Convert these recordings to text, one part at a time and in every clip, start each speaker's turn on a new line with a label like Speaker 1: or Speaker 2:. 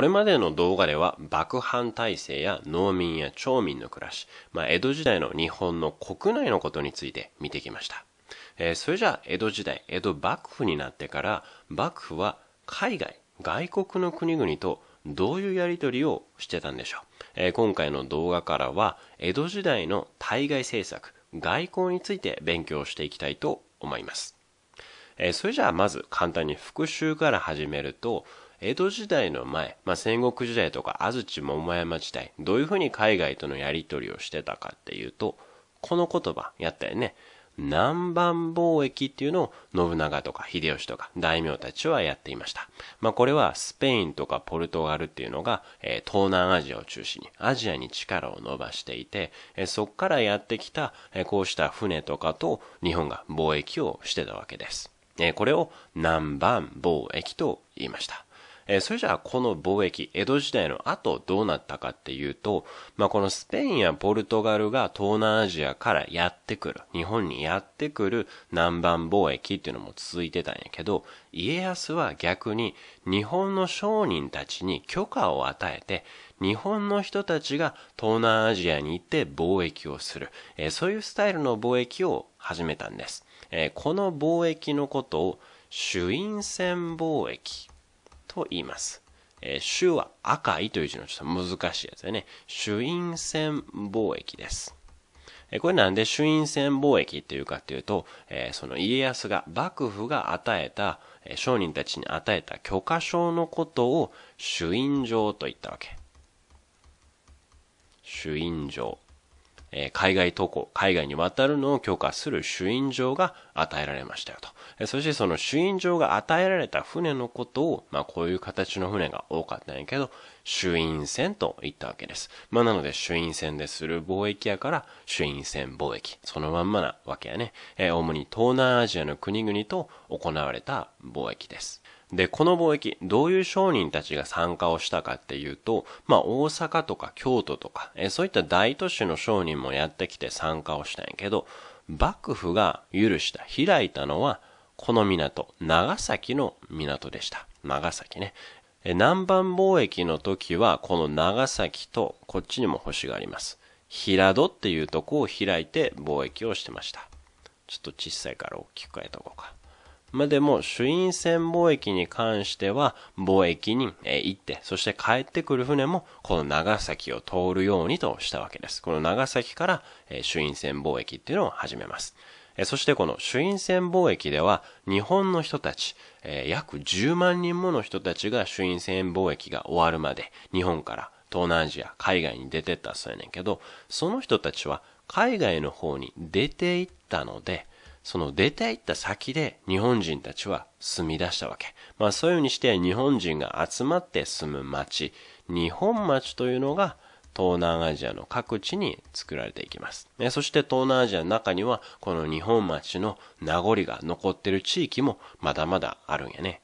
Speaker 1: これまでの動画では幕藩体制や農民や町民の暮らし、まあ、江戸時代の日本の国内のことについて見てきました。えー、それじゃあ江戸時代、江戸幕府になってから幕府は海外、外国の国々とどういうやり取りをしてたんでしょう。えー、今回の動画からは江戸時代の対外政策、外交について勉強していきたいと思います。えー、それじゃあまず簡単に復習から始めると、江戸時代の前、まあ、戦国時代とか安土桃山時代、どういうふうに海外とのやり取りをしてたかっていうと、この言葉やったよね。南蛮貿易っていうのを信長とか秀吉とか大名たちはやっていました。まあこれはスペインとかポルトガルっていうのが、えー、東南アジアを中心にアジアに力を伸ばしていて、えー、そこからやってきた、えー、こうした船とかと日本が貿易をしてたわけです。えこれを南蛮貿易と言いました。えそれじゃあこの貿易、江戸時代の後どうなったかっていうと、まあ、このスペインやポルトガルが東南アジアからやってくる、日本にやってくる南蛮貿易っていうのも続いてたんやけど、家康は逆に日本の商人たちに許可を与えて、日本の人たちが東南アジアに行って貿易をする、えー、そういうスタイルの貿易を始めたんです。えー、この貿易のことを朱印船貿易と言います。えー、朱は赤いという字のちょっと難しいやつでね。朱印船貿易です。えー、これなんで朱印船貿易っていうかっていうと、えー、その家康が、幕府が与えた、えー、商人たちに与えた許可証のことを朱印状と言ったわけ。朱印状。え海外渡航、海外に渡るのを許可する朱印状が与えられましたよと。そしてその朱印状が与えられた船のことを、まあこういう形の船が多かったんやけど、朱印船と言ったわけです。まあなので朱印船でする貿易やから朱印船貿易。そのまんまなわけやね。え主に東南アジアの国々と行われた貿易です。で、この貿易、どういう商人たちが参加をしたかっていうと、まあ大阪とか京都とか、えそういった大都市の商人もやってきて参加をしたんやけど、幕府が許した、開いたのは、この港、長崎の港でした。長崎ね。え南蛮貿易の時は、この長崎と、こっちにも星があります。平戸っていうとこを開いて貿易をしてました。ちょっと小さいから大きく変えとこうか。まあ、でも、朱印船貿易に関しては、貿易に行って、そして帰ってくる船も、この長崎を通るようにとしたわけです。この長崎から、朱印船貿易っていうのを始めます。そしてこの朱印船貿易では、日本の人たち、約10万人もの人たちが朱印船貿易が終わるまで、日本から東南アジア、海外に出てったそうやねんけど、その人たちは海外の方に出て行ったので、その出て行った先で日本人たちは住み出したわけ。まあそういうふうにして日本人が集まって住む町、日本町というのが東南アジアの各地に作られていきます。そして東南アジアの中にはこの日本町の名残が残ってる地域もまだまだあるんやね。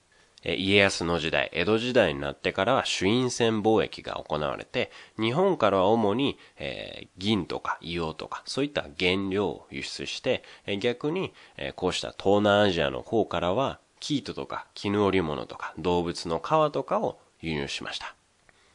Speaker 1: 家康の時代、江戸時代になってからは朱印船貿易が行われて、日本からは主に、え、銀とか硫黄とか、そういった原料を輸出して、逆に、え、こうした東南アジアの方からは、生糸とか絹織物とか動物の皮とかを輸入しました。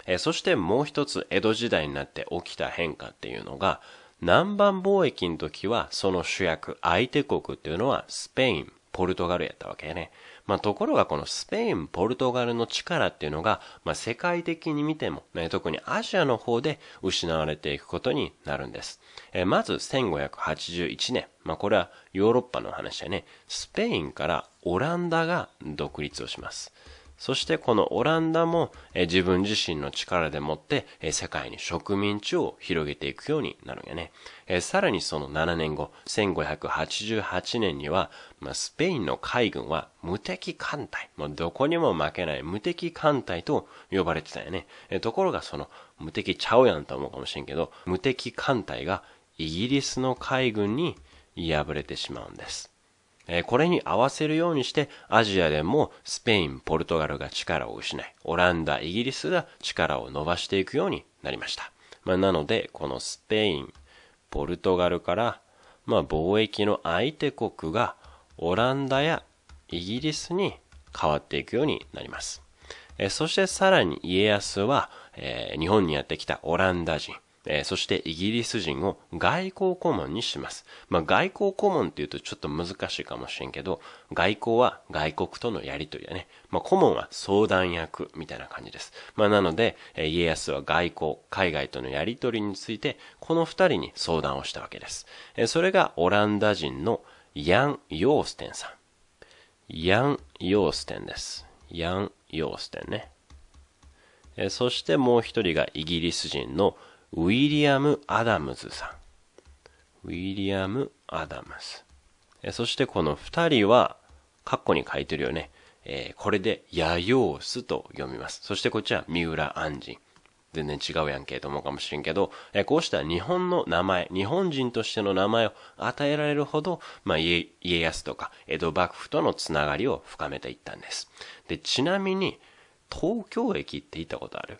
Speaker 1: え、そしてもう一つ江戸時代になって起きた変化っていうのが、南蛮貿易の時はその主役、相手国っていうのはスペイン、ポルトガルやったわけね。まあ、ところがこのスペイン、ポルトガルの力っていうのが、まあ、世界的に見ても、ね、特にアジアの方で失われていくことになるんです。えー、まず1581年、まあ、これはヨーロッパの話やね、スペインからオランダが独立をします。そしてこのオランダも、自分自身の力でもって、世界に植民地を広げていくようになるんやね。さらにその7年後、1588年には、スペインの海軍は無敵艦隊、もうどこにも負けない無敵艦隊と呼ばれてたよね。ところがその無敵ちゃうやんと思うかもしれんけど、無敵艦隊がイギリスの海軍に敗れてしまうんです。これに合わせるようにしてアジアでもスペイン、ポルトガルが力を失い、オランダ、イギリスが力を伸ばしていくようになりました。まあ、なので、このスペイン、ポルトガルから、まあ、貿易の相手国がオランダやイギリスに変わっていくようになります。えそしてさらに家康は、え日本にやってきたオランダ人、えー、そしてイギリス人を外交顧問にします。まあ、外交顧問っていうとちょっと難しいかもしれんけど、外交は外国とのやりとりだね。まあ、顧問は相談役みたいな感じです。まあ、なので、えー、家康は外交、海外とのやりとりについて、この二人に相談をしたわけです。えー、それがオランダ人のヤン・ヨーステンさん。ヤン・ヨーステンです。ヤン・ヨーステンね。えー、そしてもう一人がイギリス人のウィリアム・アダムズさん。ウィリアム・アダムズ。そしてこの二人は、カッコに書いてるよね。えー、これで、ヤヨースと読みます。そしてこっちは三浦安人。全然違うやんけと思うかもしれんけど、え、こうした日本の名前、日本人としての名前を与えられるほど、まあ、家康とか江戸幕府とのつながりを深めていったんです。で、ちなみに、東京駅って言ったことある？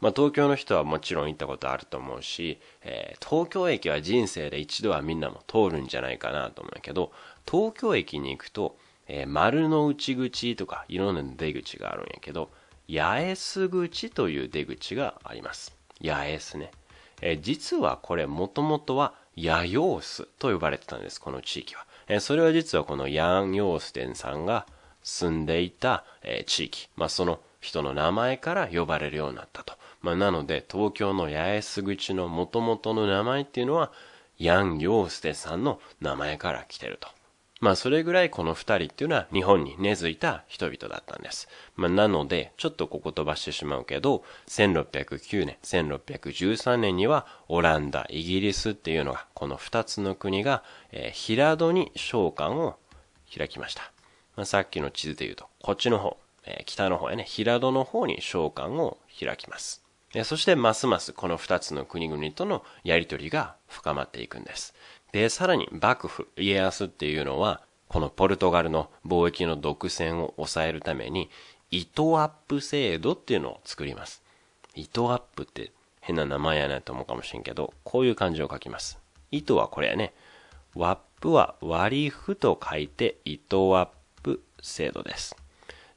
Speaker 1: まあ、東京の人はもちろん行ったことあると思うし、えー、東京駅は人生で一度はみんなも通るんじゃないかなと思うけど、東京駅に行くと、えー、丸の内口とかいろんな出口があるんやけど、八重洲口という出口があります。八重洲ね。えー、実はこれもともとは八様洲と呼ばれてたんです、この地域は。えー、それは実はこのヤン・ヨーステンさんが住んでいた、えー、地域、まあ、その人の名前から呼ばれるようになったと。まあ、なので、東京の八重洲口の元々の名前っていうのは、ヤン・ヨーステさんの名前から来てると。まあ、それぐらいこの二人っていうのは日本に根付いた人々だったんです。まあ、なので、ちょっとここ飛ばしてしまうけど、1609年、1613年には、オランダ、イギリスっていうのが、この二つの国が、えー、平戸に召喚を開きました。まあ、さっきの地図で言うと、こっちの方、えー、北の方やね、平戸の方に召喚を開きます。そしてますますこの二つの国々とのやりとりが深まっていくんです。で、さらに幕府、家康っていうのは、このポルトガルの貿易の独占を抑えるために、糸アップ制度っていうのを作ります。糸アップって変な名前やないと思うかもしれんけど、こういう漢字を書きます。糸はこれやね。ワップは割り符と書いて糸アップ制度です。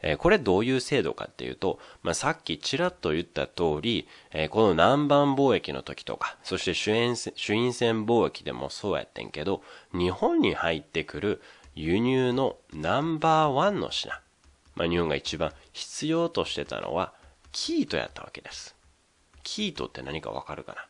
Speaker 1: えこれどういう制度かっていうと、まあ、さっきちらっと言った通り、えこの南蛮貿易の時とか、そして主演主因船貿易でもそうやってんけど、日本に入ってくる輸入のナンバーワンの品。まあ、日本が一番必要としてたのは、キートやったわけです。キートって何かわかるかな？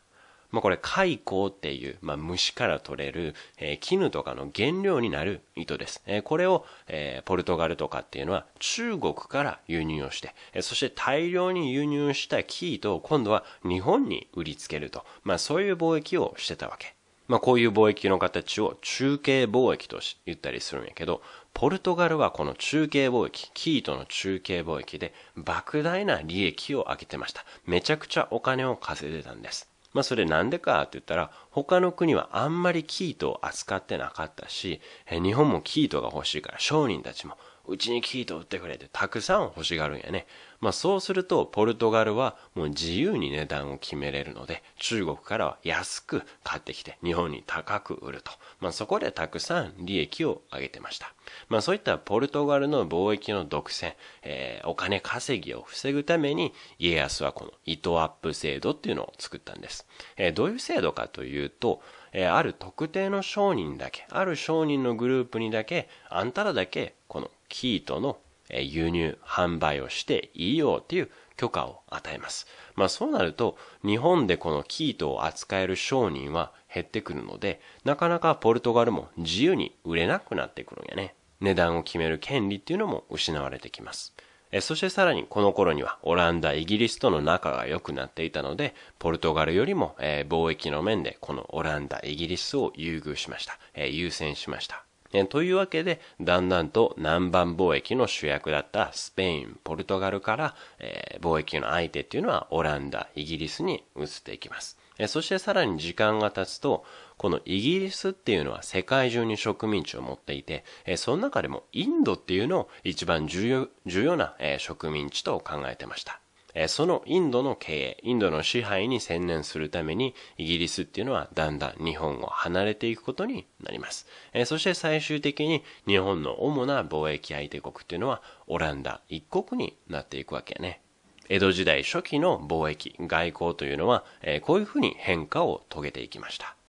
Speaker 1: まあ、これ、蚕っていう、まあ、虫から取れる、えー、絹とかの原料になる糸です。えー、これを、えー、ポルトガルとかっていうのは中国から輸入をして、えー、そして大量に輸入した生糸を今度は日本に売りつけると。まあ、そういう貿易をしてたわけ。まあ、こういう貿易の形を中継貿易と言ったりするんやけど、ポルトガルはこの中継貿易、キートの中継貿易で莫大な利益を上げてました。めちゃくちゃお金を稼いでたんです。まあそれなんでかって言ったら、他の国はあんまりキートを扱ってなかったし、日本もキートが欲しいから商人たちもうちにキート売ってくれってたくさん欲しがるんやね。まあそうすると、ポルトガルはもう自由に値段を決めれるので、中国からは安く買ってきて、日本に高く売ると。まあそこでたくさん利益を上げてました。まあそういったポルトガルの貿易の独占、えー、お金稼ぎを防ぐために、家康はこの糸アップ制度っていうのを作ったんです。えー、どういう制度かというと、えー、ある特定の商人だけ、ある商人のグループにだけ、あんたらだけ、このキートの輸入、販売をしていいよっていう許可を与えます。まあそうなると、日本でこのキートを扱える商人は減ってくるので、なかなかポルトガルも自由に売れなくなってくるんやね。値段を決める権利っていうのも失われてきます。えそしてさらにこの頃にはオランダ、イギリスとの仲が良くなっていたので、ポルトガルよりも、え貿易の面でこのオランダ、イギリスを優遇しました。え優先しました。えというわけで、だんだんと南蛮貿易の主役だったスペイン、ポルトガルから、え、貿易の相手っていうのはオランダ、イギリスに移っていきます。えそしてさらに時間が経つと、このイギリスっていうのは世界中に植民地を持っていて、えその中でもインドっていうのを一番重要重要な、え植民地と考えてました。そのインドの経営、インドの支配に専念するために、イギリスっていうのはだんだん日本を離れていくことになります。そして最終的に日本の主な貿易相手国っていうのはオランダ一国になっていくわけね。江戸時代初期の貿易、外交というのは、こういうふうに変化を遂げていきました。